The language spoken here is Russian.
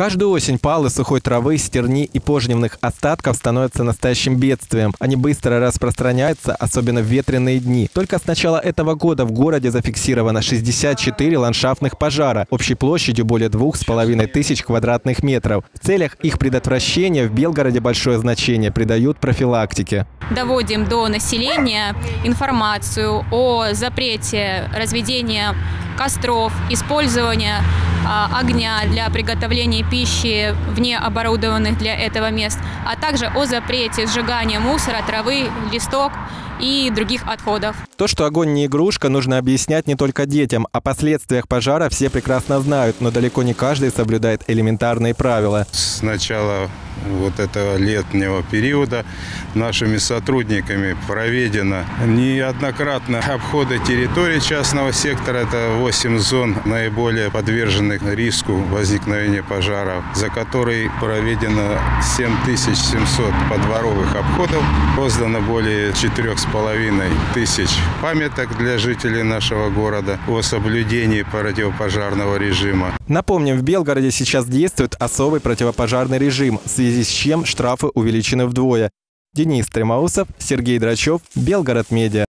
Каждую осень палы сухой травы, стерни и пожневных остатков становятся настоящим бедствием. Они быстро распространяются, особенно в ветреные дни. Только с начала этого года в городе зафиксировано 64 ландшафтных пожара общей площадью более двух с половиной тысяч квадратных метров. В целях их предотвращения в Белгороде большое значение придают профилактике. доводим до населения информацию о запрете разведения костров, использования огня для приготовления пищи вне оборудованных для этого мест, а также о запрете сжигания мусора, травы, листок и других отходов. То, что огонь не игрушка, нужно объяснять не только детям. О последствиях пожара все прекрасно знают, но далеко не каждый соблюдает элементарные правила. С начала вот этого летнего периода нашими сотрудниками проведено неоднократно обходы территории частного сектора. Это 8 зон наиболее подверженных риску возникновения пожаров, за которые проведено 7700 подворовых обходов, роздано более 4,5 тысяч памяток для жителей нашего города о соблюдении противопожарного режима. Напомним, в Белгороде сейчас действует особый противопожарный режим, в связи с чем штрафы увеличены вдвое. Денис Тремаусов, Сергей Драчев, Белгород Медиа.